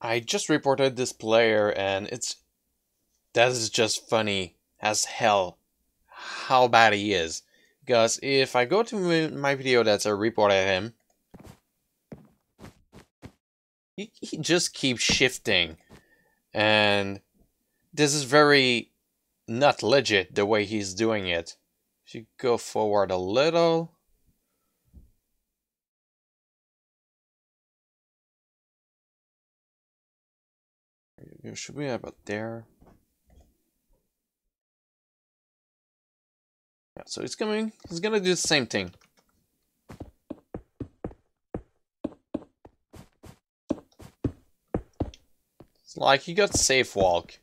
I just reported this player and it's that is just funny as hell how bad he is. Because if I go to my video that's a report at him, he, he just keeps shifting. And this is very not legit the way he's doing it. If you go forward a little, should be about there. Yeah, so it's coming. He's gonna do the same thing. It's like he got safe walk.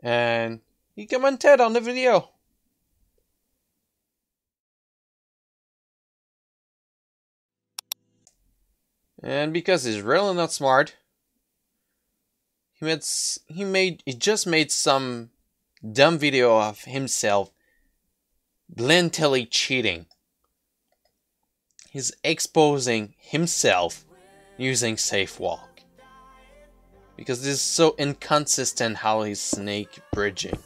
And he commented on the video. And because he's really not smart, he made he made he just made some dumb video of himself blatantly cheating. He's exposing himself using safe walk. Because this is so inconsistent how he's snake bridging.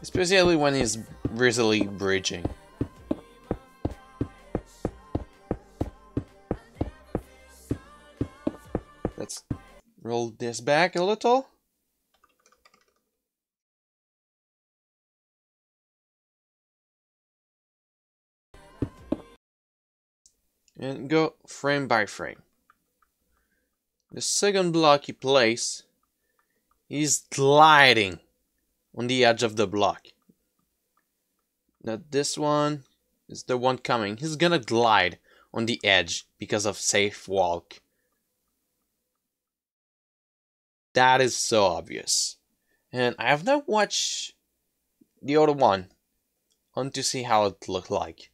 Especially when he's really bridging. Roll this back a little. And go frame by frame. The second block he places is gliding on the edge of the block. Now this one is the one coming. He's gonna glide on the edge because of safe walk. That is so obvious. And I have not watched the other one Want to see how it looked like.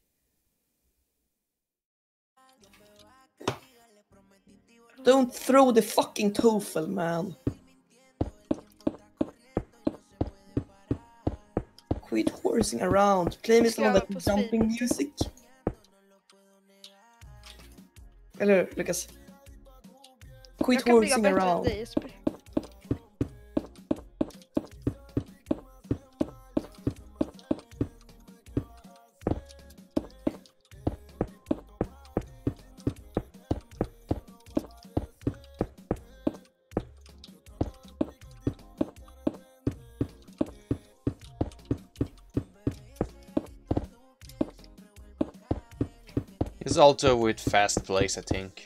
Don't throw the fucking TOEFL, man. Quit horsing around. Play me some of that jumping music. Eller Lukas? Quit horsing around. It's also with fast plays, I think.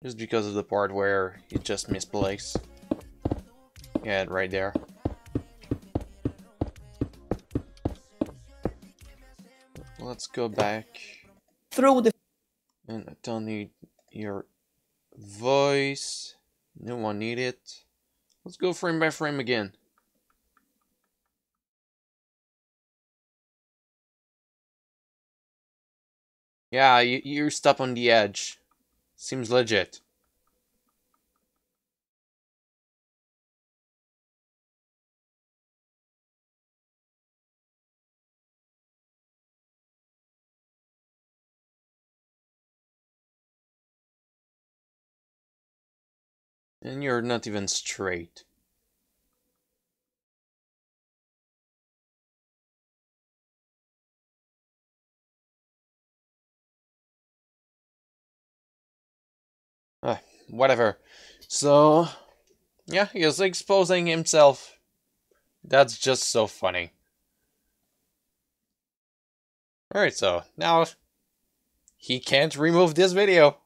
Just because of the part where he just misplays. Yeah, right there. Let's go back. Throw the... And I don't need your voice. No one need it. Let's go frame by frame again. Yeah, you, you're stuck on the edge. Seems legit. And you're not even straight. Whatever. So, yeah, he's exposing himself. That's just so funny. Alright, so now he can't remove this video.